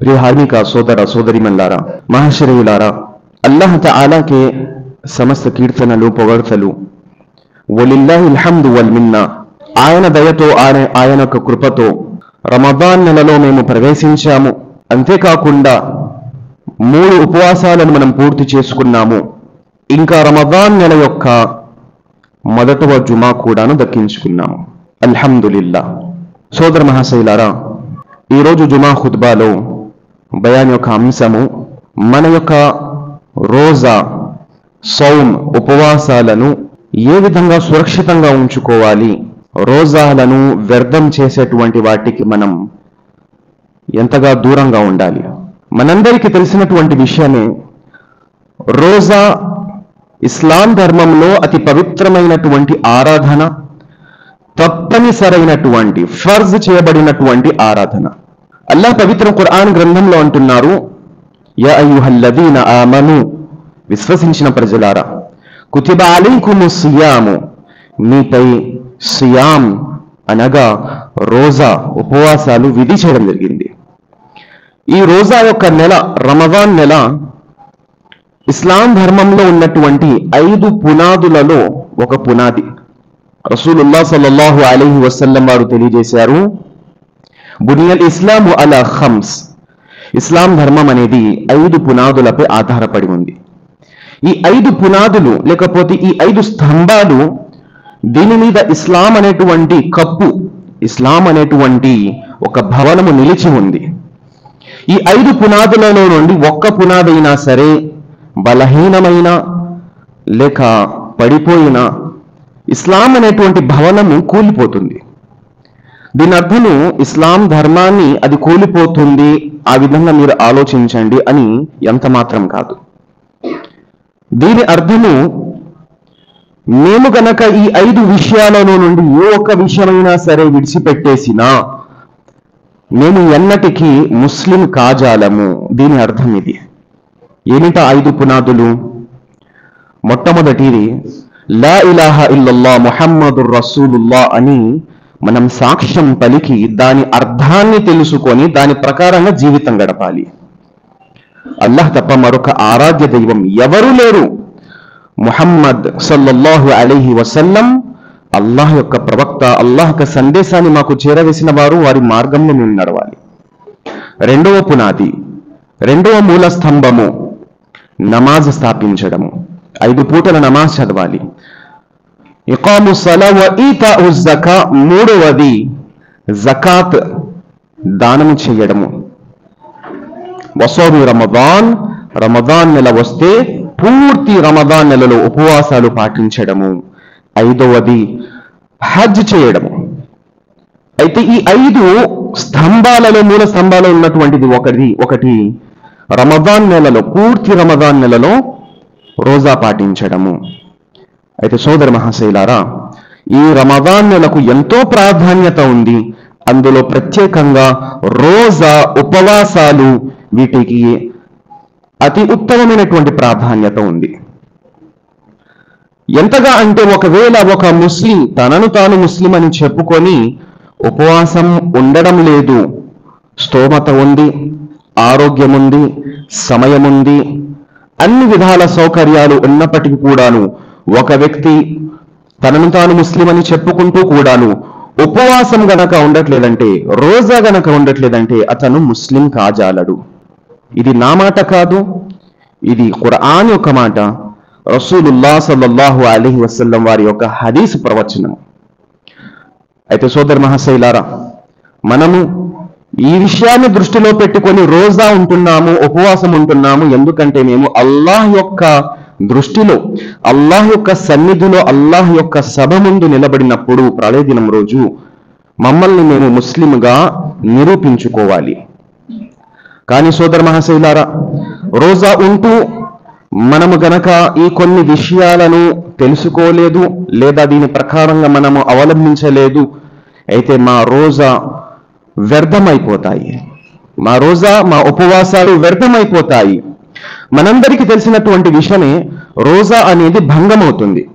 ప్రియ హార్మిక సోదర సోదరిమల్లారా మహాశరీయులారా అల్లాహ్ తాలాకే సమస్త కీర్తనలు పొగడ్తలు వలిల్లాహి వల్ మిన్నా ఆయన దయతో ఆయన ఆయన యొక్క కృపతో రమదాన్ నెలలో మేము ప్రవేశించాము అంతేకాకుండా మూడు ఉపవాసాలను మనం పూర్తి చేసుకున్నాము। ఇంకా రమదాన్ నెల యొక్క మొదటవ జుమా కూడాను దక్కించుకున్నాము। అల్హమ్దులిల్లా। సోదర మహాశైలారా ఈరోజు జుమా ఖుద్బాలో బయాన్ యొక్క అంశము మన యొక్క రోజా సౌమ్ ఉపవాసాలను ఏ విధంగా సురక్షితంగా ఉంచుకోవాలి? రోజాలను వ్యర్థం చేసేటువంటి వాటికి మనం ఎంతగా దూరంగా ఉండాలి? మనందరికీ తెలిసినటువంటి విషయమే రోజా ఇస్లాం ధర్మంలో అతి పవిత్రమైనటువంటి ఆరాధన తప్పనిసరైనటువంటి ఫర్జ్ చేయబడినటువంటి ఆరాధన. అల్లా పవిత్ర ఖురాన్ గ్రంథంలో అంటున్నారు యా అయ్యుహల్లదీన ఆమను విశ్వసించిన ప్రజలారా కుతిబ అలైకుము సియాము మీపై సియాం అనగా రోజా ఉపవాసాలు విధి చేయడం జరిగింది. ఈ రోజా యొక్క నెల రమదాన్ నెల ఇస్లాం ధర్మంలో ఉన్నటువంటి ఐదు పునాదులలో ఒక పునాది. రసూలుల్లా సల్లల్లాహు అలైహి వసల్లం వారు తెలియజేశారు బునియల్ ఇస్లాము అలా ఖమ్స్. ఇస్లాం ధర్మం అనేది ఐదు పునాదులపై ఆధారపడి ఉంది. ఈ ఐదు పునాదులు లేకపోతే ఈ ఐదు స్తంభాలు దీని మీద ఇస్లాం అనేటువంటి కప్పు ఇస్లాం అనేటువంటి ఒక భవనము నిలిచి ఉంది. ఈ ఐదు పునాదులలో నుండి ఒక్క పునాదైనా సరే బలహీనమైన లేక పడిపోయిన ఇస్లాం అనేటువంటి భవనము కూలిపోతుంది. దీని అర్థము ఇస్లాం ధర్మాన్ని అది కూలిపోతుంది ఆ విధంగా మీరు ఆలోచించండి అని ఎంత మాత్రం కాదు. దీని అర్థము మేము గనక ఈ ఐదు విషయాలలో నుండి ఏ ఒక్క విషయమైనా సరే విడిచిపెట్టేసినా మేము ఎన్నటికీ ముస్లిం కాజాలము. దీని అర్థం ఇది. ఏమిట ఐదు పునాదులు? మొట్టమొదటిది లా ఇలాహ ఇల్లల్లా ముహమ్మదుర్ రసూలుల్లా అని మనం సాక్ష్యం పలికి దాని అర్థాన్ని తెలుసుకొని దాని ప్రకారంగా జీవితం గడపాలి. అల్లాహ్ తప్ప మరొక ఆరాధ్య దైవం ఎవరూ లేరు. ముహమ్మద్ సల్లల్లాహు అలీహి వసల్లం అల్లాహ్ యొక్క ప్రవక్త అల్లాహ్ యొక్క సందేశాన్ని మాకు చేరవేసిన వారు వారి మార్గంలో మేము నడవాలి. రెండవ పునాది రెండవ మూల స్తంభము నమాజ్ స్థాపించడము. ఐదు పూటల నమాజ్ చదవాలి. ఇకాము సలా వ ఈతాఉ జకా మూడవది జకాత్ దానము చేయడము. వసోమి రమదాన్ రమదాన్ నెల వస్తే పూర్తి రమదాన్ నెలలో ఉపవాసాలు పాటించడము. ఐదవది హజ్ చేయడము. అయితే ఈ ఐదు స్తంభాలలో మూల స్తంభాలు ఉన్నటువంటిది ఒకటి ఒకటి రమదాన్ నెలలో పూర్తి రమదాన్ నెలలో రోజా పాటించడము. అయితే సోదర మహాశైలారా ఈ రమదాన్ నెలకు ఎంతో ప్రాధాన్యత ఉంది. అందులో ప్రత్యేకంగా రోజా ఉపవాసాలు వీటికి అతి ఉత్తమమైనటువంటి ప్రాధాన్యత ఉంది. ఎంతగా అంటే ఒకవేళ ఒక ముస్లిం తనను తాను ముస్లిం అని చెప్పుకొని ఉపవాసం ఉండడం లేదు. స్తోమత ఉంది ఆరోగ్యం ఉంది సమయం ఉంది అన్ని విధాల సౌకర్యాలు ఉన్నప్పటికీ కూడాను ఒక వ్యక్తి తనను తాను ముస్లిం అని చెప్పుకుంటూ కూడాను ఉపవాసం గనక ఉండట్లేదంటే రోజా గనక ఉండట్లేదంటే అతను ముస్లిం కాజాలడు. ఇది నా మాట కాదు ఇది ఖురాన్ యొక్క మాట రసూలుల్లా సల్లల్లాహు అలీహి వసల్లం వారి యొక్క హదీస్ ప్రవచనం. అయితే సోదర మహాశైలారా మనము ఈ విషయాన్ని దృష్టిలో పెట్టుకొని రోజా ఉంటున్నాము ఉపవాసం ఉంటున్నాము ఎందుకంటే మేము అల్లాహ్ యొక్క దృష్టిలో అల్లాహ్ యొక్క సన్నిధిలో అల్లాహ్ యొక్క సభ ముందు నిలబడినప్పుడు ప్రళయ దినం రోజు మమ్మల్ని మేము ముస్లింగా నిరూపించుకోవాలి. కానీ సోదర మహాశైలారా రోజా ఉంటూ మనము గనక ఈ కొన్ని విషయాలను తెలుసుకోలేదు లేదా దీని ప్రకారంగా మనము అవలంబించలేదు అయితే మా రోజా వ్యర్థమైపోతాయి. మా రోజా మా ఉపవాసాలు వ్యర్థమైపోతాయి. మనందరికీ తెలిసినటువంటి విషయమే రోజా అనేది భంగమవుతుంది.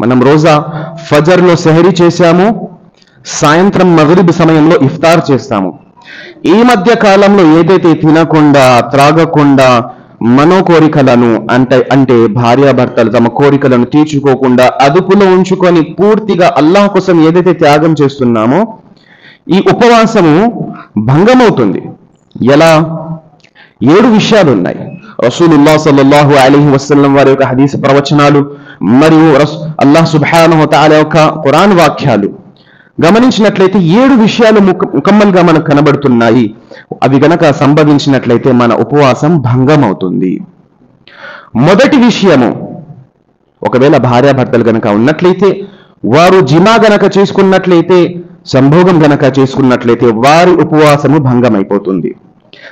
మనం రోజా ఫజర్లో సెహరీ చేశాము సాయంత్రం మగరిబ్ సమయంలో ఇఫ్తార్ చేస్తాము. ఈ మధ్య కాలంలో ఏదైతే తినకుండా త్రాగకుండా మనో కోరికలను అంటే అంటే భార్యాభర్తలు తమ కోరికలను తీర్చుకోకుండా అదుపులో ఉంచుకొని పూర్తిగా అల్లాహ్ కోసం ఏదైతే త్యాగం చేస్తున్నామో ఈ ఉపవాసము భంగమవుతుంది. ఎలా? ఏడు విషయాలు ఉన్నాయి రసూలుల్లా సల్లల్లాహు అలీహి వసల్లం వారి యొక్క హదీస్ ప్రవచనాలు మరియు అల్లాహ్ సుబ్హానహు యొక్క ఖురాన్ వాక్యాలు. గమనించినట్లయితే ఏడు విషయాలు ముకమ్మల్గా మనకు కనబడుతున్నాయి. అవి గనక సంభవించినట్లయితే మన ఉపవాసం భంగం అవుతుంది మొదటి విషయము ఒకవేళ భార్యాభర్తలు గనక ఉన్నట్లయితే వారు జిమా గనక చేసుకున్నట్లయితే సంభోగం గనక చేసుకున్నట్లయితే వారి ఉపవాసము భంగం అయిపోతుంది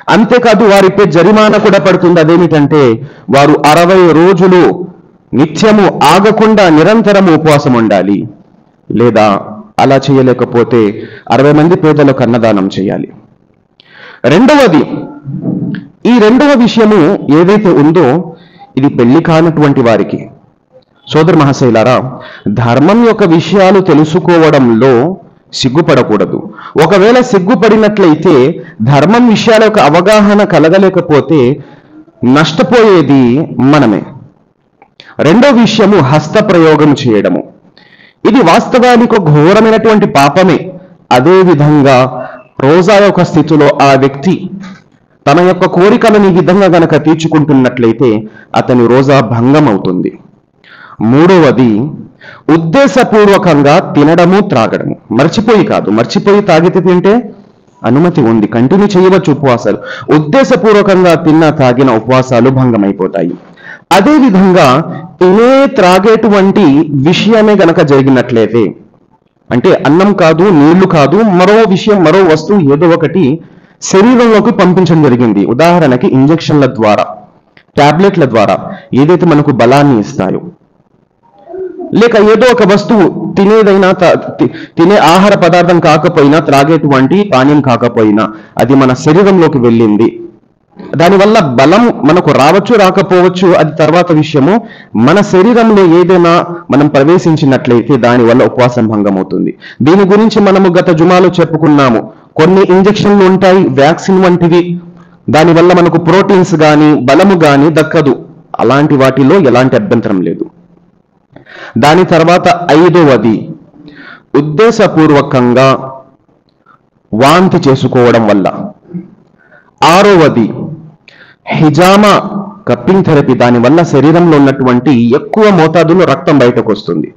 అంతేకాదు వారిపై జరిమానా కూడా పడుతుంది. అదేమిటంటే వారు అరవై రోజులు నిత్యము ఆగకుండా నిరంతరము ఉపవాసం ఉండాలి. లేదా అలా చేయలేకపోతే అరవై మంది పేదలకు అన్నదానం చేయాలి. రెండవది ఈ రెండవ విషయము ఏదైతే ఉందో ఇది పెళ్ళి కానటువంటి వారికి. సోదర మహాశైలారా ధర్మం యొక్క విషయాలు తెలుసుకోవడంలో సిగ్గుపడకూడదు. ఒకవేళ సిగ్గుపడినట్లయితే ధర్మం విషయాల యొక్క అవగాహన కలగలేకపోతే నష్టపోయేది మనమే. రెండో విషయము హస్త ప్రయోగం చేయడము. ఇది వాస్తవానికి ఒక ఘోరమైనటువంటి పాపమే. అదే విధంగా రోజా యొక్క స్థితిలో ఆ వ్యక్తి తన యొక్క కోరికలను ఈ విధంగా గనక తీర్చుకుంటున్నట్లయితే అతని రోజా భంగం అవుతుంది మూడవది ఉద్దేశపూర్వకంగా తినడము త్రాగడము. మర్చిపోయి కాదు మర్చిపోయి తాగితే తింటే అనుమతి ఉంది. కంటిన్యూ చేయవచ్చు ఉపవాసాలు. ఉద్దేశపూర్వకంగా తిన్న తాగిన ఉపవాసాలు భంగమైపోతాయి. అదే విధంగా తినే త్రాగేటువంటి విషయమే గనక జరిగినట్లయితే అంటే అన్నం కాదు నీళ్ళు కాదు మరో విషయం మరో వస్తువు ఏదో ఒకటి శరీరంలోకి పంపించడం జరిగింది. ఉదాహరణకి ఇంజెక్షన్ల ద్వారా టాబ్లెట్ల ద్వారా ఏదైతే మనకు బలాన్ని ఇస్తాయో. లేక ఏదో ఒక వస్తువు తినేదైనా తి- తినే ఆహార పదార్థం కాకపోయినా త్రాగేటువంటి పానీయం కాకపోయినా అది మన శరీరంలోకి వెళ్ళింది. దానివల్ల బలం మనకు రావచ్చు రాకపోవచ్చు అది తర్వాత విషయము. మన శరీరంలో ఏదైనా మనం ప్రవేశించినట్లయితే దానివల్ల ఉపవాసం భంగం అవుతుంది దీని గురించి మనము గత జుమాలో చెప్పుకున్నాము. కొన్ని ఇంజెక్షన్లు ఉంటాయి వ్యాక్సిన్ వంటివి. దానివల్ల మనకు ప్రోటీన్స్ కానీ బలము కానీ దక్కదు. అలాంటి వాటిలో ఎలాంటి అభ్యంతరం లేదు. దాని తర్వాత ఐదవది ఉద్దేశపూర్వకంగా వాంతి చేసుకోవడం వల్ల. ఆరవది హిజామా కప్పింగ్ థెరపీ దానివల్ల శరీరంలో ఉన్నటువంటి ఎక్కువ మోతాదులో రక్తం బయటకు వస్తుంది.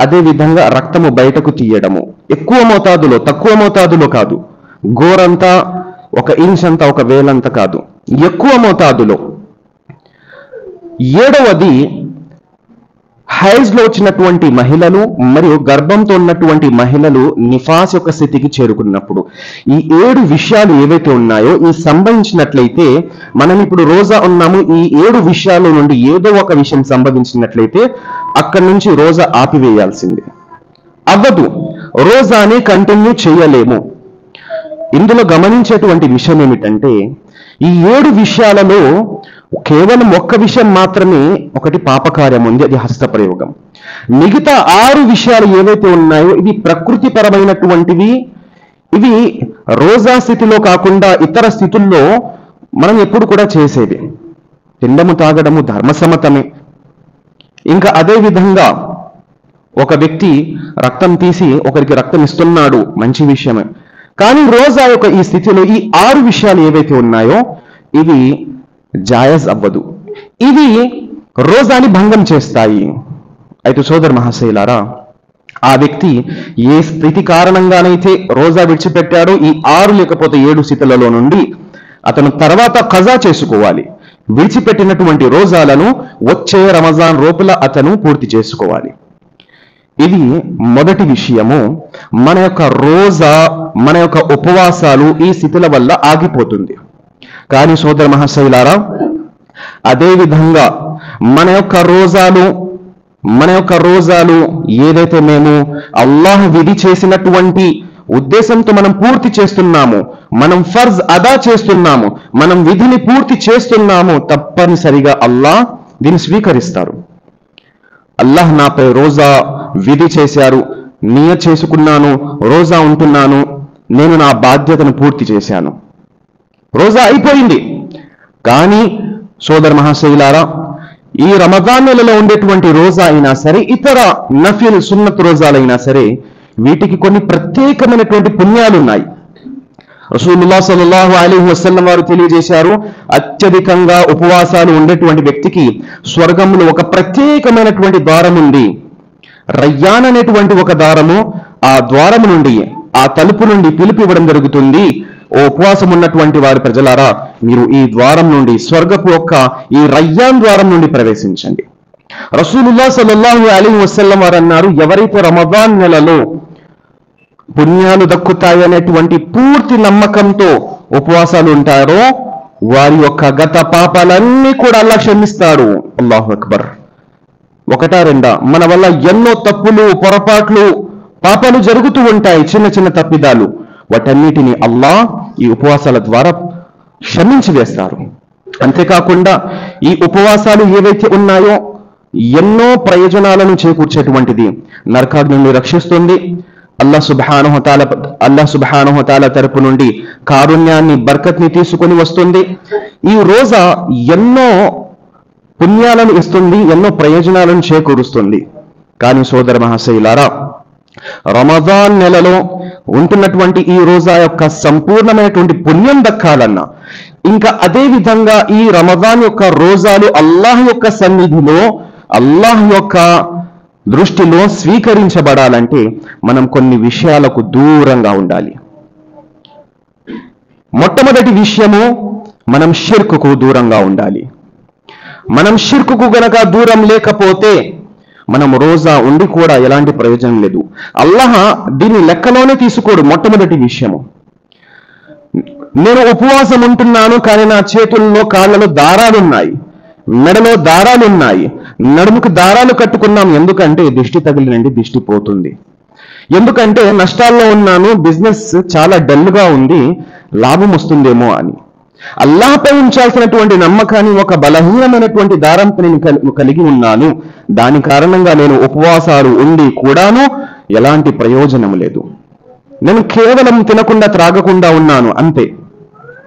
అదే విధంగా రక్తము బయటకు తీయడము. ఎక్కువ మోతాదులో తక్కువ మోతాదులో కాదు. గోరంతా ఒక ఇంచ్ అంతా ఒక వేలంతా కాదు. ఎక్కువ మోతాదులో. ఏడవది హైజ్లో వచ్చినటువంటి మహిళలు మరియు గర్భంతో ఉన్నటువంటి మహిళలు నిఫాస్ యొక్క స్థితికి చేరుకున్నప్పుడు ఈ ఏడు విషయాలు ఏవైతే ఉన్నాయో ఈ సంభవించినట్లయితే మనం ఇప్పుడు రోజా ఉన్నాము ఈ ఏడు విషయాల నుండి ఏదో ఒక విషయం సంభవించినట్లయితే అక్కడి నుంచి రోజా ఆపివేయాల్సిందే. అవ్వదు. రోజాని కంటిన్యూ చేయలేము. ఇందులో గమనించేటువంటి విషయం ఏమిటంటే ఈ ఏడు విషయాలలో కేవలం ఒక్క విషయం మాత్రమే ఒకటి పాపకార్యం ఉంది అది హస్తప్రయోగం మిగతా ఆరు విషయాలు ఏవైతే ఉన్నాయో ఇవి ప్రకృతిపరమైనటువంటివి ఇవి రోజా స్థితిలో కాకుండా ఇతర స్థితుల్లో మనం ఎప్పుడు కూడా చేసేది తిండము తాగడము ధర్మసమ్మతమే. ఇంకా అదే విధంగా ఒక వ్యక్తి రక్తం తీసి ఒకరికి రక్తం ఇస్తున్నాడు మంచి విషయమే. కానీ రోజా యొక్క ఈ స్థితిలో ఈ ఆరు విషయాలు ఏవైతే ఉన్నాయో ఇవి జాయజ్ అవ్వదు. ఇవి రోజాని భంగం చేస్తాయి. అయితే సోదర మహాశైలారా ఆ వ్యక్తి ఏ స్థితి కారణంగానైతే రోజా విడిచిపెట్టాడో ఈ ఆరు లేకపోతే ఏడు స్థితులలో నుండి అతను తర్వాత ఖజా చేసుకోవాలి. విడిచిపెట్టినటువంటి రోజాలను వచ్చే రమజాన్ లోపల అతను పూర్తి చేసుకోవాలి. ఇది మొదటి విషయము. మన యొక్క రోజా మన యొక్క ఉపవాసాలు ఈ స్థితుల వల్ల ఆగిపోతుంది. కానీ సోదర మహాశైలారా అదే విధంగా మన యొక్క రోజాలు మన యొక్క రోజాలు ఏదైతే మేము అల్లాహ్ విధి చేసినటువంటి ఉద్దేశంతో మనం పూర్తి చేస్తున్నాము మనం ఫర్జ్ అదా చేస్తున్నాము మనం విధిని పూర్తి చేస్తున్నాము తప్పనిసరిగా అల్లాహ్ దీన్ని స్వీకరిస్తారు. అల్లాహ్ నాపై రోజా విధి చేశారు నియ చేసుకున్నాను రోజా ఉంటున్నాను నేను నా బాధ్యతను పూర్తి చేశాను. రోజా అయిపోయింది. కానీ సోదర మహాశైలారా ఈ రమజాన్ నెలలో ఉండేటువంటి రోజా అయినా సరే ఇతర నఫిల్ సున్నత్ రోజాలైనా సరే వీటికి కొన్ని ప్రత్యేకమైనటువంటి పుణ్యాలు ఉన్నాయి. రసూలుల్లా సల్లల్లాహు అలీహి వసల్లం వారు తెలియజేశారు అత్యధికంగా ఉపవాసాలు ఉండేటువంటి వ్యక్తికి స్వర్గంలో ఒక ప్రత్యేకమైనటువంటి ద్వారం ఉంది. రయ్యాన్ అనేటువంటి ఒక ద్వారము ఆ ద్వారము నుండి ఆ తలుపు నుండి పిలుపు ఇవ్వడం జరుగుతుంది. ఓ ఉపవాసం ఉన్నటువంటి వారి ప్రజలారా మీరు ఈ ద్వారం నుండి స్వర్గపు యొక్క ఈ రయ్యాన్ ద్వారం నుండి ప్రవేశించండి. రసూలుల్లా సల్లల్లాహు అలీ వసల్లం వారు అన్నారు ఎవరైతే రమదాన్ నెలలో పుణ్యాలు దక్కుతాయనేటువంటి పూర్తి నమ్మకంతో ఉపవాసాలు ఉంటారో వారి యొక్క గత పాపాలన్నీ కూడా అల్లా క్షమిస్తాడు. అల్లాహు అక్బర్. ఒకటా రెండా. మన వల్ల ఎన్నో తప్పులు పొరపాట్లు పాపాలు జరుగుతూ ఉంటాయి చిన్న చిన్న తప్పిదాలు. వాటన్నిటిని అల్లా ఈ ఉపవాసాల ద్వారా క్షమించి వేస్తారు. అంతేకాకుండా ఈ ఉపవాసాలు ఏవైతే ఉన్నాయో ఎన్నో ప్రయోజనాలను చేకూర్చేటువంటిది. నరకాగ్ని నుండి రక్షిస్తుంది అల్లా సుబానుహతాల అల్లా సుబానుహతాల తరపు నుండి కారుణ్యాన్ని బర్కత్ని తీసుకొని వస్తుంది. ఈ రోజా ఎన్నో పుణ్యాలను ఇస్తుంది ఎన్నో ప్రయోజనాలను చేకూరుస్తుంది. కానీ సోదర మహాశైలారా రమజాన్ నెలలో ఉంటున్నటువంటి ఈ రోజా యొక్క సంపూర్ణమైనటువంటి పుణ్యం దక్కాలన్నా ఇంకా అదే విధంగా ఈ రమజాన్ యొక్క రోజాలు అల్లాహ్ యొక్క సన్నిధిలో అల్లాహ్ యొక్క దృష్టిలో స్వీకరించబడాలంటే మనం కొన్ని విషయాలకు దూరంగా ఉండాలి. మొట్టమొదటి విషయము మనం షిర్కుకు దూరంగా ఉండాలి. మనం షిర్కుకు గనక దూరం లేకపోతే మనం రోజా ఉండి కూడా ఎలాంటి ప్రయోజనం లేదు. అల్లాహ్ దీన్ని లెక్కలోనే తీసుకోడు మొట్టమొదటి విషయము. నేను ఉపవాసం ఉంటున్నాను కానీ నా చేతుల్లో కాళ్ళలో దారాలున్నాయి మెడలో దారాలు ఉన్నాయి. నడుముకు దారాలు కట్టుకున్నాం. ఎందుకంటే దిష్టి తగిలినండి దిష్టి పోతుంది. ఎందుకంటే నష్టాల్లో ఉన్నాను బిజినెస్ చాలా డల్గా ఉంది లాభం వస్తుందేమో అని. అల్లాహపై ఉంచాల్సినటువంటి నమ్మకాన్ని ఒక బలహీనమైనటువంటి దారంతో నేను కలిగి ఉన్నాను. దాని కారణంగా నేను ఉపవాసాలు ఉండి కూడాను ఎలాంటి ప్రయోజనం లేదు. నేను కేవలం తినకుండా త్రాగకుండా ఉన్నాను. అంతే.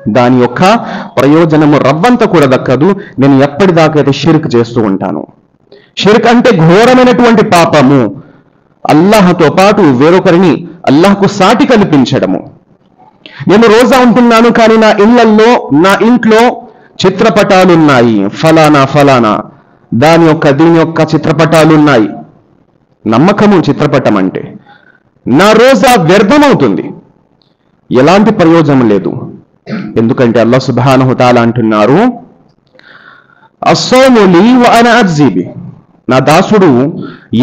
దాని యొక్క ప్రయోజనము రవ్వంత కూడా దక్కదు. నేను ఎప్పటిదాకైతే షిర్క్ చేస్తూ ఉంటాను. షిర్క్ అంటే ఘోరమైనటువంటి పాపము. అల్లాహతో పాటు వేరొకరిని అల్లాహకు సాటి కల్పించడము. నేను రోజా ఉంటున్నాను కానీ నా ఇళ్ళల్లో నా ఇంట్లో చిత్రపటాలు ఉన్నాయి ఫలానా ఫలానా. దాని యొక్క దీని యొక్క చిత్రపటాలు ఉన్నాయి నమ్మకము చిత్రపటం అంటే. నా రోజా వ్యర్థమవుతుంది. ఎలాంటి ప్రయోజనం లేదు. ఎందుకంటే అల్లా సుబ్హానహు అంటున్నారు అస్సోములి అన అజ్జీబి నా దాసుడు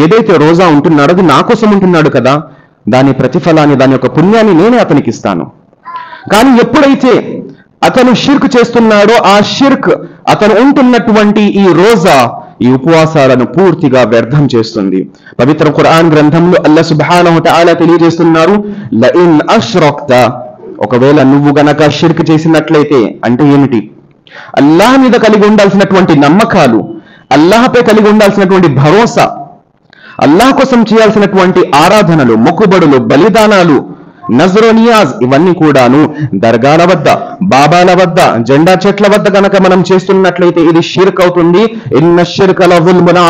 ఏదైతే రోజా ఉంటున్నాడో అది నా కోసం ఉంటున్నాడు కదా దాని ప్రతిఫలాన్ని దాని యొక్క పుణ్యాన్ని నేనే అతనికి ఇస్తాను. కానీ ఎప్పుడైతే అతను షిర్క్ చేస్తున్నాడో ఆ షిర్క్ అతను ఉంటున్నటువంటి ఈ రోజా ఈ ఉపవాసాలను పూర్తిగా వ్యర్థం చేస్తుంది. పవిత్ర ఖురాన్ గ్రంథంలో అల్లా సుబ్హానహు తఆలా తెలియజేస్తున్నారు లఇన్ అష్రక్త ఒకవేళ నువ్వు గనక షిర్క్ చేసినట్లయితే అంటే ఏమిటి? అల్లాహ్ మీద కలిగి ఉండాల్సినటువంటి నమ్మకాలు అల్లాహపై కలిగి ఉండాల్సినటువంటి భరోసా అల్లాహ్ కోసం చేయాల్సినటువంటి ఆరాధనలు మొక్కుబడులు బలిదానాలు నజరోనియాజ్ ఇవన్నీ కూడాను దర్గాల వద్ద బాబాల వద్ద జెండా చెట్ల వద్ద గనక మనం చేస్తున్నట్లయితే ఇది షిర్క్ అవుతుంది. ఇన్న షిర్క్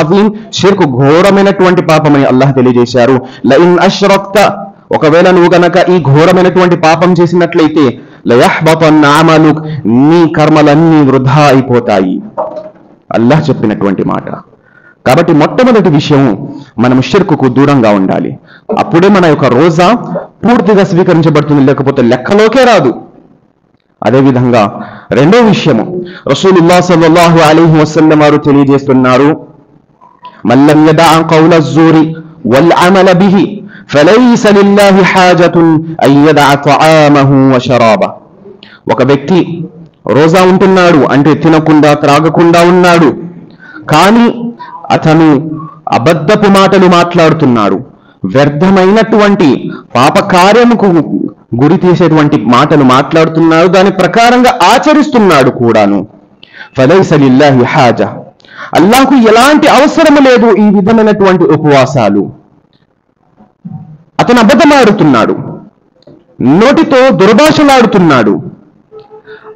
అజీం షిర్క్ ఘోరమైనటువంటి పాపమని అల్లాహ్ తెలియజేశారు. లఇన్ అష్రక్త ఒకవేళ నువ్వు గనక ఈ ఘోరమైనటువంటి పాపం చేసినట్లయితే లయహ్బతన్నామలు నీ కర్మలన్నీ వృధా అయిపోతాయి. అల్లాహ్ చెప్పినటువంటి మాట. కాబట్టి మొట్టమొదటి విషయం మనం షిర్కుకు దూరంగా ఉండాలి. అప్పుడే మన యొక్క రోజా పూర్తిగా స్వీకరించబడుతుంది లేకపోతే లెక్కలోకే రాదు. అదేవిధంగా రెండో విషయము రసూలుల్లా సల్లల్లాహు అలైహి వసల్లం వారు తెలియజేస్తున్నారు మల్లం యదా కౌల జూరి వల్ అమల బిహి ఫలైస లిల్లాహి హాజతున్ అన్ యదఅ తఆమహు ఒక వ్యక్తి రోజా ఉంటున్నాడు అంటే తినకుండా త్రాగకుండా ఉన్నాడు. కానీ అతను అబద్ధపు మాటలు మాట్లాడుతున్నాడు. వ్యర్థమైనటువంటి పాపకార్యముకు గురి తీసేటువంటి మాటలు మాట్లాడుతున్నాడు. దాని ప్రకారంగా ఆచరిస్తున్నాడు కూడాను. ఫలైస లిల్లాహి హాజ. అల్లాహకు ఎలాంటి అవసరము లేదు ఈ విధమైనటువంటి ఉపవాసాలు. అతను అబద్ధమాడుతున్నాడు. నోటితో దుర్భాషలాడుతున్నాడు.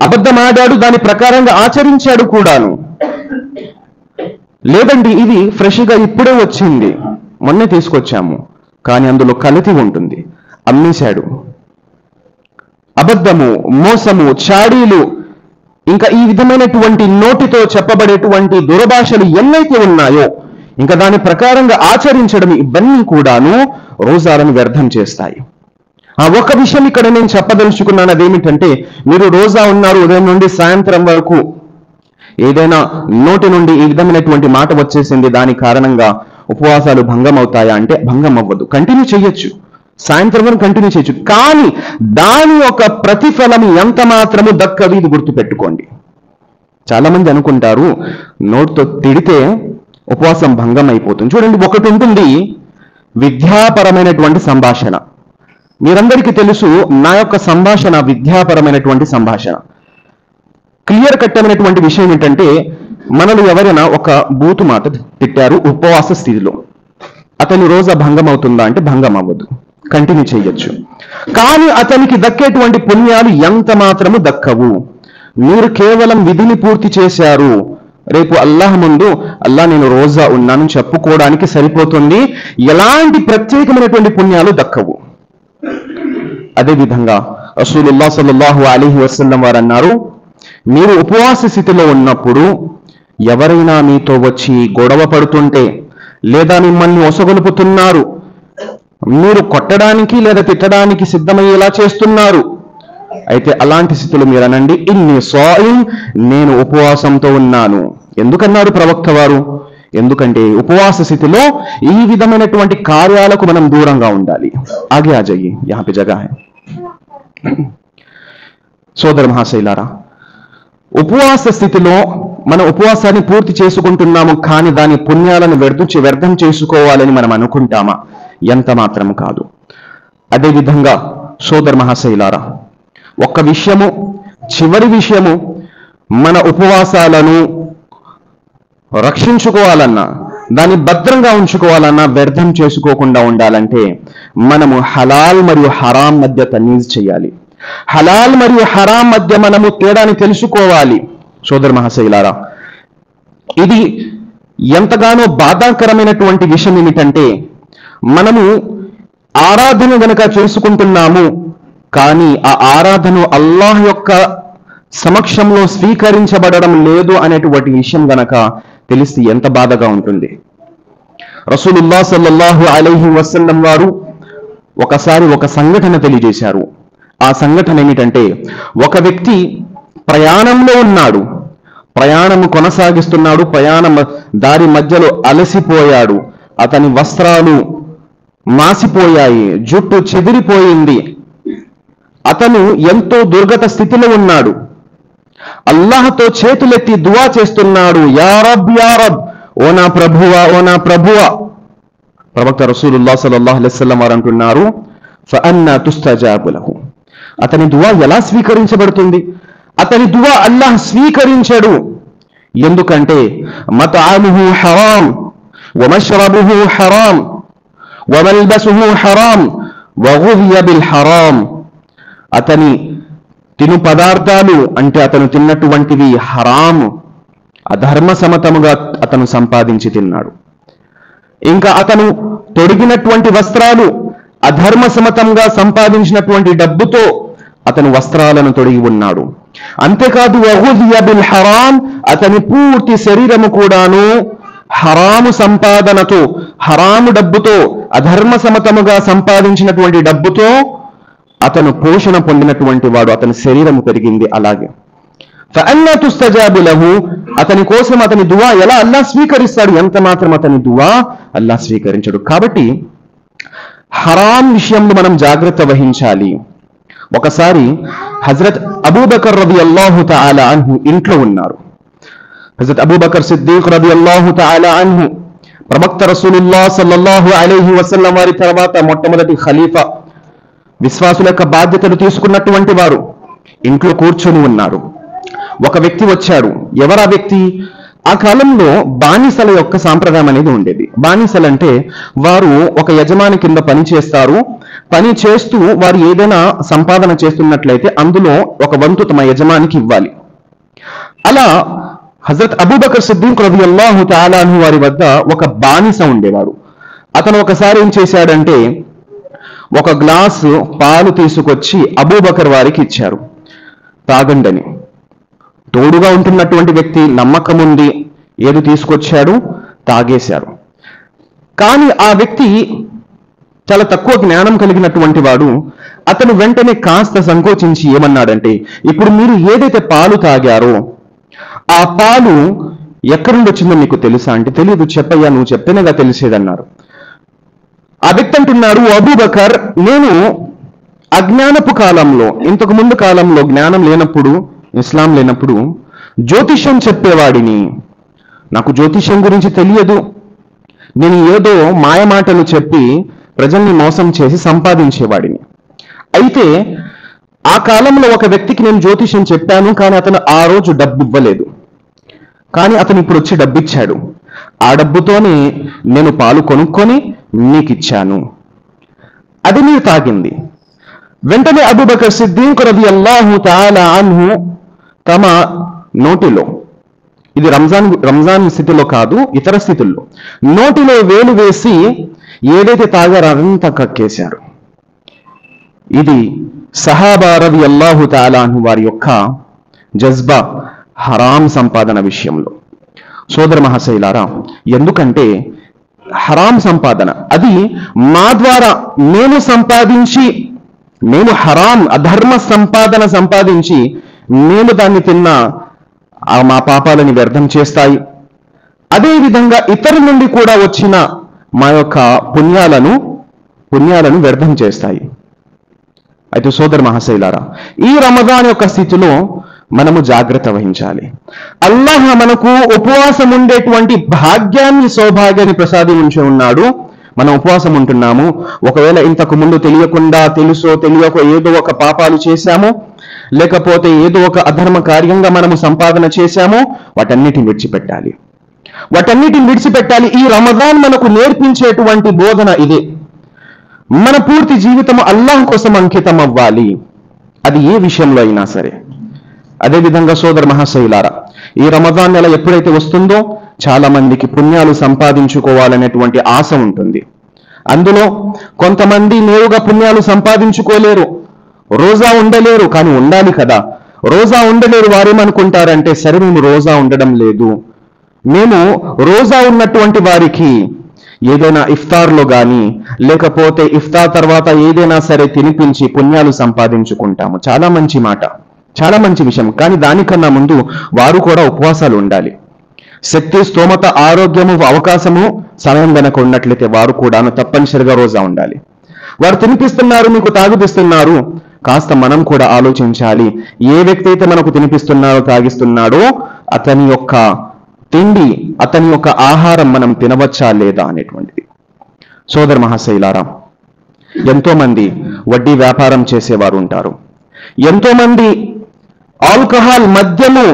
అబద్ధమాడాడు దాని ప్రకారంగా ఆచరించాడు కూడాను. లేదండి ఇది ఫ్రెష్గా ఇప్పుడే వచ్చింది. మొన్నే తీసుకొచ్చాము. కానీ అందులో కల్తీ ఉంటుంది. అమ్మేశాడు. అబద్ధము మోసము చాడీలు ఇంకా ఈ విధమైనటువంటి నోటితో చెప్పబడేటువంటి దురభాషలు ఎన్నైతే ఉన్నాయో ఇంకా దాని ప్రకారంగా ఆచరించడం ఇవన్నీ కూడాను రోజాలను వ్యర్థం చేస్తాయి. ఆ ఒక విషయం ఇక్కడ నేను చెప్పదలుచుకున్నాను అదేమిటంటే మీరు రోజా ఉన్నారు ఉదయం నుండి సాయంత్రం వరకు. ఏదైనా నోటి నుండి ఈ విధమైనటువంటి మాట వచ్చేసింది దాని కారణంగా ఉపవాసాలు భంగం అవుతాయా అంటే భంగం అవ్వదు కంటిన్యూ చేయొచ్చు. సాయంత్రం వరకు కంటిన్యూ చేయొచ్చు. కానీ దాని యొక్క ప్రతిఫలం ఎంత మాత్రము దక్కదు ఇది గుర్తుపెట్టుకోండి. చాలా మంది అనుకుంటారు నోటితో తిడితే ఉపవాసం భంగం అయిపోతుంది చూడండి ఒకటి ఉంటుంది విద్యాపరమైనటువంటి సంభాషణ. మీరందరికీ తెలుసు నా యొక్క సంభాషణ విద్యాపరమైనటువంటి సంభాషణ. క్లియర్ కట్టమైనటువంటి విషయం ఏంటంటే మనలు ఎవరైనా ఒక బూతు మాట తిట్టారు ఉపవాస స్థితిలో. అతని రోజు భంగం అవుతుందా అంటే భంగం అవ్వదు కంటిన్యూ చేయొచ్చు. కానీ అతనికి దక్కేటువంటి పుణ్యాలు ఎంత మాత్రము దక్కవు. మీరు కేవలం విధిని పూర్తి చేశారు. రేపు అల్లాహ్ ముందు అల్లా నేను రోజా ఉన్నాను చెప్పుకోవడానికి సరిపోతుంది. ఎలాంటి ప్రత్యేకమైనటువంటి పుణ్యాలు దక్కవు. అదేవిధంగా రసూలుల్లా సల్లల్లాహు అలీహి వసల్లం వారు అన్నారు మీరు ఉపవాస స్థితిలో ఉన్నప్పుడు ఎవరైనా మీతో వచ్చి గొడవ పడుతుంటే లేదా మిమ్మల్ని ఒసగొలుపుతున్నారు మీరు కొట్టడానికి లేదా తిట్టడానికి సిద్ధమయ్యేలా చేస్తున్నారు. అయితే అలాంటి స్థితిలో మీరు అనండి ఇన్ని సాయిం నేను ఉపవాసంతో ఉన్నాను. ఎందుకన్నారు ప్రవక్త వారు? ఎందుకంటే ఉపవాస స్థితిలో ఈ విధమైనటువంటి కార్యాలకు మనం దూరంగా ఉండాలి. ఆగే ఆ యాపి జగా సోదర మహాశైలారా ఉపవాస స్థితిలో మన ఉపవాసాన్ని పూర్తి చేసుకుంటున్నాము కానీ దాని పుణ్యాలను వ్యర్థం వ్యర్థం చేసుకోవాలని మనం అనుకుంటామా? ఎంత మాత్రం కాదు. అదేవిధంగా సోదర మహాశైలారా ఒక్క విషయము చివరి విషయము మన ఉపవాసాలను రక్షించుకోవాలన్నా దాన్ని భద్రంగా ఉంచుకోవాలన్నా వ్యర్థం చేసుకోకుండా ఉండాలంటే మనము హలాల్ మరియు హరాం మధ్య తనీజ్ చేయాలి. హలాల్ మరియు హరాం మధ్య మనము తేడాని తెలుసుకోవాలి. సోదర మహాశైలారా ఇది ఎంతగానో బాధాకరమైనటువంటి విషయం ఏమిటంటే మనము ఆరాధన గనక చేసుకుంటున్నాము కానీ ఆ ఆరాధన అల్లాహ్ యొక్క సమక్షంలో స్వీకరించబడడం లేదు అనేటువంటి విషయం గనక తెలిసి ఎంత బాధగా ఉంటుంది. రసూలుల్లా సల్లల్లాహు అలైహి వసల్లం వారు ఒకసారి ఒక సంఘటన తెలియజేశారు. ఆ సంఘటన ఏమిటంటే ఒక వ్యక్తి ప్రయాణంలో ఉన్నాడు. ప్రయాణము కొనసాగిస్తున్నాడు. ప్రయాణం దారి మధ్యలో అలసిపోయాడు. అతని వస్త్రాలు మాసిపోయాయి. జుట్టు చెదిరిపోయింది. అతను ఎంతో దుర్గత స్థితిలో ఉన్నాడు. అల్లాహతో చేతులెత్తి దువా చేస్తున్నాడు. యారబ్ యారబ్ ఓ నా ప్రభువా ఓ నా ప్రభువా. ప్రవక్త రసూలుల్లా సల్లల్లాహు వారు అంటున్నారు ఫఅన్నా తుస్తజాబు అతని దువా ఎలా స్వీకరించబడుతుంది? అతని దువా అల్లాహ్ స్వీకరించడు. ఎందుకంటే మతాముహు హరాం వమశ్రబుహు హరాం వమల్బసుహు హరాం వగుదియ బిల్ హరాం. అతని తిను పదార్థాలు అంటే అతను తిన్నటువంటివి హరాము. అధర్మ సమతముగా అతను సంపాదించి తిన్నాడు. ఇంకా అతను తొడిగినటువంటి వస్త్రాలు అధర్మ సమతంగా సంపాదించినటువంటి డబ్బుతో అతను వస్త్రాలను తొడిగి ఉన్నాడు. అంతేకాదు వహుదియ బిల్ హరాం అతని పూర్తి శరీరము కూడాను హరాము సంపాదనతో హరాము డబ్బుతో అధర్మ సమతముగా సంపాదించినటువంటి డబ్బుతో అతను పోషణ పొందినటువంటి వాడు అతని శరీరము పెరిగింది అలాగే. తుస్తజాబులహు అతని కోసం అతని దువా ఎలా అల్లా స్వీకరిస్తాడు? ఎంత మాత్రం అతని దువా అల్లా స్వీకరించడు. కాబట్టి హరాం విషయంలో మనం జాగ్రత్త వహించాలి. ఒకసారి హజరత్ అబూబకర్ రది అల్లాహు తాలా అన్హు ఇంట్లో ఉన్నారు. హజరత్ అబూబకర్ సిద్దీక్ రది అల్లాహు తాలా అన్హు ప్రవక్త రసూలుల్లా సల్లల్లాహు అలీహి వసల్లం వారి తర్వాత మొట్టమొదటి ఖలీఫా విశ్వాసుల యొక్క బాధ్యతలు తీసుకున్నటువంటి వారు ఇంట్లో కూర్చొని ఉన్నారు. ఒక వ్యక్తి వచ్చాడు. ఎవరా వ్యక్తి? ఆ కాలంలో బానిసల యొక్క సాంప్రదాయం అనేది ఉండేది. బానిసలంటే వారు ఒక యజమాని కింద పని చేస్తారు. పని చేస్తూ వారు ఏదైనా సంపాదన చేస్తున్నట్లయితే అందులో ఒక వంతు తమ యజమానికి ఇవ్వాలి. అలా హజరత్ అబూబకర్ సిద్దిక్ రదియల్లాహు తాలా అను వారి వద్ద ఒక బానిస ఉండేవాడు అతను ఒకసారి ఏం చేశాడంటే ఒక గ్లాసు పాలు తీసుకొచ్చి అబూబకర్ వారికి ఇచ్చారు. తాగండని. తోడుగా ఉంటున్నటువంటి వ్యక్తి నమ్మకం ఉంది. ఏది తీసుకొచ్చాడు? తాగేశారు. కానీ ఆ వ్యక్తి చాలా తక్కువ జ్ఞానం కలిగినటువంటి వాడు. అతను వెంటనే కాస్త సంకోచించి ఏమన్నాడంటే ఇప్పుడు మీరు ఏదైతే పాలు తాగారో ఆ పాలు ఎక్కడి నుండి వచ్చిందో మీకు తెలుసా? అంటే తెలియదు చెప్పయ్యా నువ్వు చెప్తేనేగా తెలిసేదన్నారు. ఆ వ్యక్తి అంటున్నాడు అబూబకర్ నేను అజ్ఞానపు కాలంలో ఇంతకు ముందు కాలంలో జ్ఞానం లేనప్పుడు ఇస్లాం లేనప్పుడు జ్యోతిష్యం చెప్పేవాడిని. నాకు జ్యోతిష్యం గురించి తెలియదు. నేను ఏదో మాయమాటలు చెప్పి ప్రజల్ని మోసం చేసి సంపాదించేవాడిని. అయితే ఆ కాలంలో ఒక వ్యక్తికి నేను జ్యోతిష్యం చెప్పాను కానీ అతను ఆ రోజు డబ్బు ఇవ్వలేదు. కానీ అతను ఇప్పుడు వచ్చి డబ్బు ఇచ్చాడు ఆ డబ్బుతోనే నేను పాలు కొనుక్కొని నీకు ఇచ్చాను అది మీరు తాగింది. వెంటనే అబుబకర్ సిద్దిక్ రది అల్లాహు తాలా అన్హు తమ నోటిలో ఇది రంజాన్ రంజాన్ స్థితిలో కాదు ఇతర స్థితుల్లో నోటిలో వేలు వేసి ఏదైతే తాగారో అదంతా కక్కేశారు. ఇది సహాబా రవి అల్లాహు తాలాను వారి యొక్క జజ్బా హరాం సంపాదన విషయంలో. సోదర మహాశైలారా ఎందుకంటే హరాం సంపాదన. అది మా ద్వారా మేము సంపాదించి మేము హరాం అధర్మ సంపాదన సంపాదించి మేము దాన్ని తిన్న ఆ మా పాపాలని వ్యర్థం చేస్తాయి. అదే విధంగా ఇతరుల నుండి కూడా వచ్చిన మా యొక్క పుణ్యాలను పుణ్యాలను వ్యర్థం చేస్తాయి. అయితే సోదర మహాశైలారా ఈ రమదాన్ యొక్క స్థితిలో మనము జాగ్రత్త వహించాలి. అల్లాహ్ మనకు ఉపవాసం ఉండేటువంటి భాగ్యాన్ని సౌభాగ్యాన్ని ప్రసాదించి ఉన్నాడు. మనం ఉపవాసం ఉంటున్నాము ఒకవేళ ఇంతకు ముందు తెలియకుండా తెలుసో తెలియక ఏదో ఒక పాపాలు చేశాము లేకపోతే ఏదో ఒక అధర్మ కార్యంగా మనము సంపాదన చేశాము వాటన్నిటిని విడిచిపెట్టాలి. వాటన్నిటిని విడిచిపెట్టాలి. ఈ రమదాన్ మనకు నేర్పించేటువంటి బోధన ఇదే. మన పూర్తి జీవితం అల్లాహ్ కోసం అంకితం అవ్వాలి అది ఏ విషయంలో అయినా సరే. అదేవిధంగా సోదర మహాశైలారా ఈ రమదాన్ నెల ఎప్పుడైతే వస్తుందో చాలా మందికి పుణ్యాలు సంపాదించుకోవాలనేటువంటి ఆశ ఉంటుంది. అందులో కొంతమంది నేరుగా పుణ్యాలు సంపాదించుకోలేరు రోజా ఉండలేరు కానీ ఉండాలి కదా. రోజా ఉండలేరు వారేమనుకుంటారంటే సరే మేము రోజా ఉండడం లేదు. మేము రోజా ఉన్నటువంటి వారికి ఏదైనా ఇఫ్తార్లో కానీ లేకపోతే ఇఫ్తార్ తర్వాత ఏదైనా సరే తినిపించి పుణ్యాలు సంపాదించుకుంటాము. చాలా మంచి మాట. చాలా మంచి విషయం. కానీ దానికన్నా ముందు వారు కూడా ఉపవాసాలు ఉండాలి. శక్తి స్తోమత ఆరోగ్యము అవకాశము సమయం వెనక ఉన్నట్లయితే వారు కూడాను తప్పనిసరిగా రోజా ఉండాలి. వారు తినిపిస్తున్నారు మీకు తాగిపిస్తున్నారు కాస్త మనం కూడా ఆలోచించాలి. ఏ వ్యక్తి అయితే మనకు తినిపిస్తున్నారో తాగిస్తున్నాడో అతని యొక్క తిండి అతని యొక్క ఆహారం మనం తినవచ్చా లేదా అనేటువంటిది. సోదర మహాశైలారా ఎంతో మంది వడ్డీ వ్యాపారం చేసేవారు ఉంటారు. ఎంతో మంది ఆల్కహాల్ మద్యము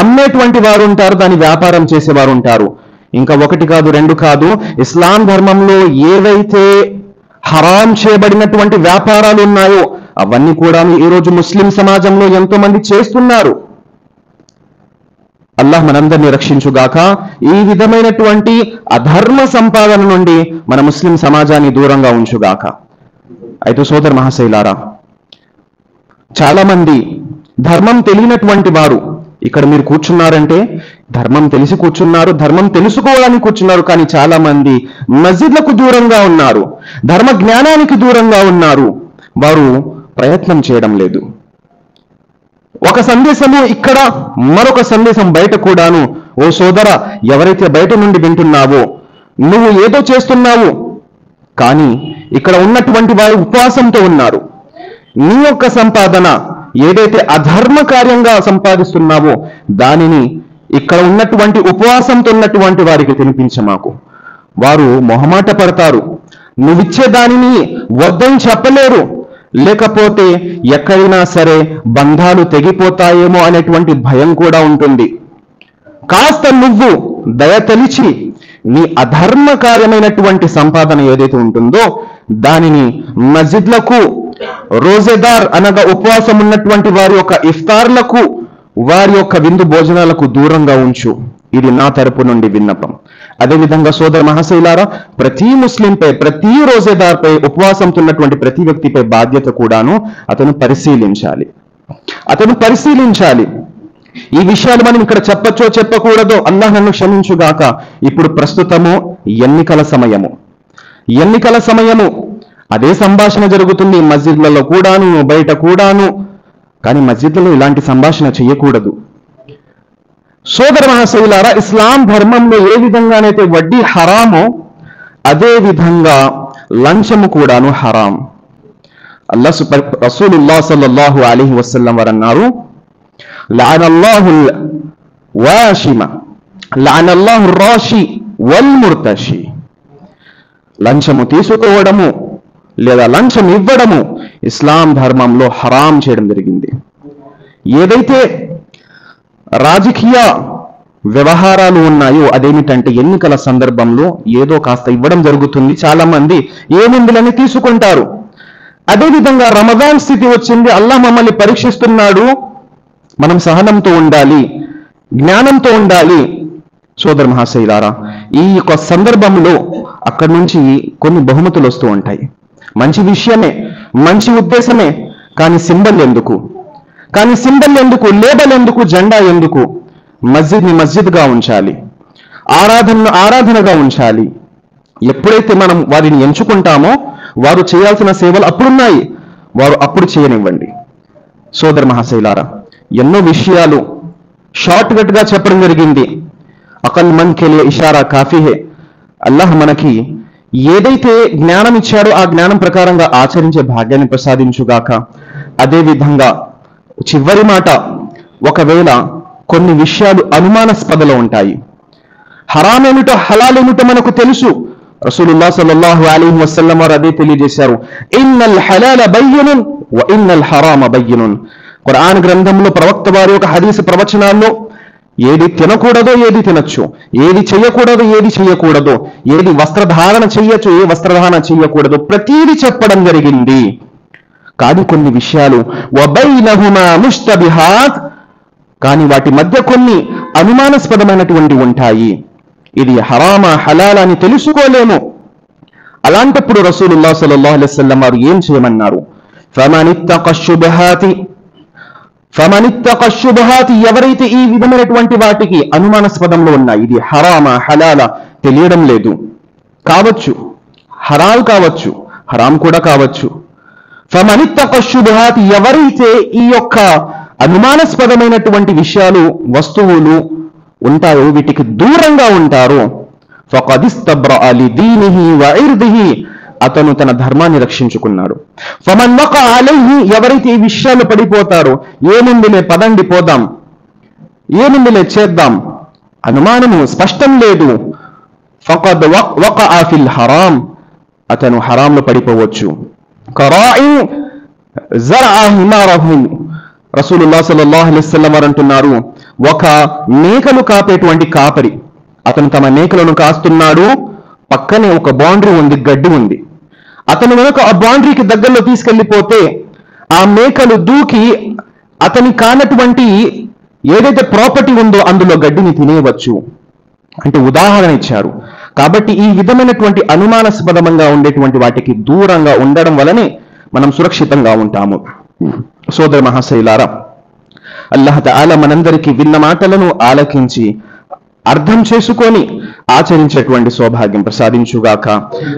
అమ్మేటువంటి వారు ఉంటారు దాని వ్యాపారం చేసేవారు ఉంటారు ఇంకా ఒకటి కాదు రెండు కాదు ఇస్లాం ధర్మంలో ఏవైతే హరాం చేయబడినటువంటి వ్యాపారాలు ఉన్నాయో అవన్నీ కూడా ఈ రోజు ముస్లిం సమాజంలో ఎంతో మంది చేస్తున్నారు. అల్లాహ్ మనందరినీ రక్షించుగాక. ఈ విధమైనటువంటి అధర్మ సంపాదన నుండి మన ముస్లిం సమాజాన్ని దూరంగా ఉంచుగాక. అయితే సోదర మహాశైలారా చాలా మంది ధర్మం తెలియనటువంటి వారు. ఇక్కడ మీరు కూర్చున్నారంటే ధర్మం తెలిసి కూర్చున్నారు ధర్మం తెలుసుకోవడానికి కూర్చున్నారు కానీ చాలా మంది మస్జిద్లకు దూరంగా ఉన్నారు ధర్మ జ్ఞానానికి దూరంగా ఉన్నారు. వారు ప్రయత్నం చేయడం లేదు. ఒక సందేశము ఇక్కడ మరొక సందేశం బయట కూడాను ఓ సోదర ఎవరైతే బయట నుండి వింటున్నావో నువ్వు ఏదో చేస్తున్నావు? కానీ ఇక్కడ ఉన్నటువంటి వారు ఉపవాసంతో ఉన్నారు. నీ యొక్క సంపాదన ఏదైతే అధర్మ కార్యంగా సంపాదిస్తున్నావో దానిని ఇక్కడ ఉన్నటువంటి ఉపవాసంతో ఉన్నటువంటి వారికి తినిపించమాకు వారు మొహమాట పడతారు. నువ్విచ్చే దానిని వద్దని చెప్పలేరు. లేకపోతే ఎక్కడైనా సరే బంధాలు తెగిపోతాయేమో అనేటువంటి భయం కూడా ఉంటుంది. కాస్త నువ్వు దయ తలిచి నీ అధర్మ కార్యమైనటువంటి సంపాదన ఏదైతే ఉంటుందో దానిని మస్జిద్లకు రోజేదార్ అనగా ఉపవాసం ఉన్నటువంటి వారి యొక్క ఇఫ్తార్లకు వారి యొక్క విందు భోజనాలకు దూరంగా ఉంచు. ఇది నా తరపు నుండి విన్నపం. అదేవిధంగా సోదర మహాశైలారా ప్రతి ముస్లింపై ప్రతి రోజేదార్పై ఉపవాసంతో ఉన్నటువంటి ప్రతి వ్యక్తిపై బాధ్యత కూడాను అతను పరిశీలించాలి. అతను పరిశీలించాలి. ఈ విషయాలు మనం ఇక్కడ చెప్పచ్చో చెప్పకూడదో అల్లాహ్ నన్ను క్షమించుగాక. ఇప్పుడు ప్రస్తుతము ఎన్నికల సమయము. ఎన్నికల సమయము. అదే సంభాషణ జరుగుతుంది మస్జిద్లలో కూడాను బయట కూడాను. కానీ మస్జిద్లలో ఇలాంటి సంభాషణ చేయకూడదు. సోదర మహాశైలారా ఇస్లాం ధర్మంలో ఏ విధంగానైతే వడ్డీ హరామో అదే విధంగా లంచము కూడాను హరాం. అల్లా సుపర్ రసూలుల్లా సల్లల్లాహు అలీహి వసల్లం వారు అన్నారు లానల్లాహుల్ వాషిమ లానల్లాహు రాషి వల్ ముర్తషి. లంచము తీసుకోవడము లేదా లంచం ఇవ్వడము ఇస్లాం ధర్మంలో హరాం చేయడం జరిగింది. ఏదైతే రాజకీయ వ్యవహారాలు ఉన్నాయో అదేమిటంటే ఎన్నికల సందర్భంలో ఏదో కాస్త ఇవ్వడం జరుగుతుంది. చాలా మంది ఏముందులని తీసుకుంటారు? అదేవిధంగా రమదాన్ స్థితి వచ్చింది. అల్లా మమ్మల్ని పరీక్షిస్తున్నాడు. మనం సహనంతో ఉండాలి జ్ఞానంతో ఉండాలి. సోదర మహాశైలారా ఈ యొక్క సందర్భంలో అక్కడి నుంచి కొన్ని బహుమతులు వస్తూ ఉంటాయి. మంచి విషయమే మంచి ఉద్దేశమే కానీ సింబల్ ఎందుకు? కానీ సింబల్ ఎందుకు లేబల్ ఎందుకు జెండా ఎందుకు? మస్జిద్ని మస్జిద్గా ఉంచాలి ఆరాధనను ఆరాధనగా ఉంచాలి. ఎప్పుడైతే మనం వారిని ఎంచుకుంటామో వారు చేయాల్సిన సేవలు అప్పుడున్నాయి వారు అప్పుడు చేయనివ్వండి. సోదర మహాశైలారా ఎన్నో విషయాలు షార్ట్ కట్గా చెప్పడం జరిగింది. అకల్ మన్ కెలియ ఇషారా కాఫీ హే అల్లాహ్ మనకి ఏదైతే జ్ఞానం ఇచ్చాడో ఆ జ్ఞానం ప్రకారంగా ఆచరించే భాగ్యాన్ని ప్రసాదించుగాక అదే విధంగా చివరి మాట ఒకవేళ కొన్ని విషయాలు అనుమానాస్పదలో ఉంటాయి. హరామేమిటో ఏమిటో మనకు తెలుసు. రసూలుల్లా సల్లల్లాహు అలైహి వసల్లం వారు అదే తెలియజేశారు. ఇన్నల్ హలాల బయ్యనున్ వ ఇన్నల్ హరామ బయ్యనున్. ఖురాన్ గ్రంథంలో ప్రవక్త వారి యొక్క హదీస్ ప్రవచనాల్లో ఏది తినకూడదో ఏది తినొచ్చు ఏది చేయకూడదో ఏది చేయకూడదో ఏది వస్త్రధారణ చెయ్యొచ్చు ఏ వస్త్రధారణ చెయ్యకూడదు ప్రతీది చెప్పడం జరిగింది. కానీ కొన్ని విషయాలు. ముష్టబిహాత్ కానీ వాటి మధ్య కొన్ని అనుమానాస్పదమైనటువంటి ఉంటాయి. ఇది హరామా హలాల్ అని తెలుసుకోలేము. అలాంటప్పుడు రసూలుల్లా సల్లల్లాహు అలైహి వారు ఏం చేయమన్నారు? ఫమనిత్తక శుభహాతి. ఫమనిత్తక శుభహాతి ఎవరైతే ఈ విధమైనటువంటి వాటికి అనుమానాస్పదంలో ఉన్నాయి ఇది హరామా హలాల తెలియడం లేదు. కావచ్చు. హరాల్ కావచ్చు. హరాం కూడా కావచ్చు. ఫమనిత్తక శుభహాతి ఎవరైతే ఈ యొక్క అనుమానాస్పదమైనటువంటి విషయాలు వస్తువులు ఉంటాయో వీటికి దూరంగా ఉంటారో ఫకదిస్తబ్ర అలి దీనిహి వైర్దిహి అతను తన ధర్మాన్ని రక్షించుకున్నాడు. ఫమన్ వక అలైహి ఎవరైతే ఈ విషయాలు పడిపోతారో ఏముందిలే పదండి పోదాం. ఏముందిలే చేద్దాం. అనుమానము స్పష్టం లేదు. ఫకద్ వక ఆఫిల్ హరాం. అతను హరాంలో పడిపోవచ్చు. కరాయి రసూలుల్లా సల్లల్లాహు అలైహి వారు అంటున్నారు ఒక మేకలు కాపేటువంటి కాపరి. అతను తమ మేకలను కాస్తున్నాడు. పక్కనే ఒక బౌండరీ ఉంది గడ్డి ఉంది. అతను వెనుక ఆ బౌండరీకి దగ్గరలో తీసుకెళ్ళిపోతే ఆ మేకలు దూకి అతని కానటువంటి ఏదైతే ప్రాపర్టీ ఉందో అందులో గడ్డిని తినేయవచ్చు. అంటే ఉదాహరణ ఇచ్చారు. కాబట్టి ఈ విధమైనటువంటి అనుమానాస్పదంగా ఉండేటువంటి వాటికి దూరంగా ఉండడం వలనే మనం సురక్షితంగా ఉంటాము. సోదర మహాశైలారా అల్లాహ్ తాలా మనందరికీ విన్న మాటలను ఆలకించి అర్థం చేసుకొని ఆచరించేటువంటి సౌభాగ్యం ప్రసాదించుగాక.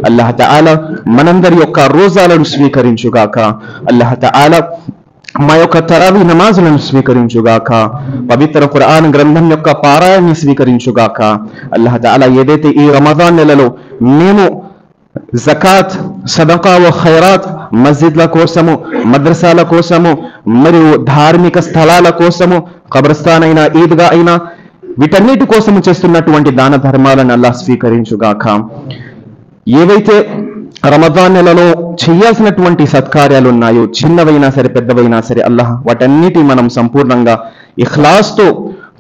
అల్లాహ్ ఆల మనందరి యొక్క రోజాలను స్వీకరించుగాక. అల్లాహ్ ఆల మా యొక్క తరావి నమాజులను స్వీకరించుగాక. పవిత్ర ఖురాన్ గ్రంథం యొక్క పారాయణని స్వీకరించుగాక. అల్లాహ్ తాలా ఏదైతే ఈ రమజాన్ నెలలో మేము జకాత్ సదకా వ ఖైరాత్ మస్జిద్ల కోసము మద్రసాల కోసము మరియు ధార్మిక స్థలాల కోసము కబ్రస్థాన్ అయినా ఈద్గా అయినా వీటన్నిటి కోసము చేస్తున్నటువంటి దాన ధర్మాలను అల్లా స్వీకరించుగాక. ఏవైతే రమదాన్ నెలలో చేయాల్సినటువంటి సత్కార్యాలు ఉన్నాయో చిన్నవైనా సరే పెద్దవైనా సరే అల్లాహ్ వాటన్నిటి మనం సంపూర్ణంగా ఇఖ్లాస్తో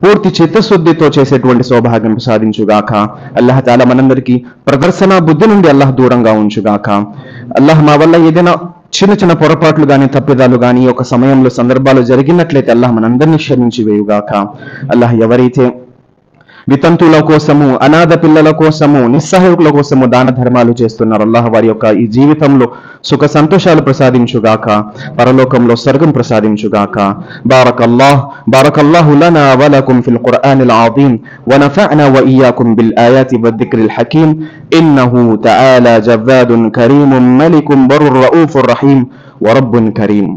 పూర్తి చిత్తశుద్ధితో చేసేటువంటి సౌభాగ్యం సాధించుగాక. అల్లాహ్ తాలా మనందరికీ ప్రదర్శన బుద్ధి నుండి అల్లాహ్ దూరంగా ఉంచుగాక. అల్లాహ్ మా వల్ల ఏదైనా చిన్న చిన్న పొరపాట్లు గాని తప్పిదాలు గాని ఒక సమయంలో సందర్భాలు జరిగినట్లయితే అల్లాహ్ మనందరినీ క్షమించి వేయుగాక. అల్లాహ్ ఎవరైతే వితంతువుల కోసము అనాథ పిల్లల కోసము నిస్సహాయకుల కోసము దాన ధర్మాలు చేస్తున్నారు అల్లాహ్ వారి యొక్క ఈ జీవితంలో సుఖ సంతోషాలు ప్రసాదించుగాక పరలోకంలో స్వర్గం ప్రసాదించుగాక బారకల్లాహ్ బారకల్లాహు లనా వలకుం ఫిల్ ఖుర్ఆనిల్ ఆజీం ونفعنا وإياكم بالآيات والذكر الحكيم إنه تعالى جواد كريم ملك بر رؤوف رحيم ورب كريم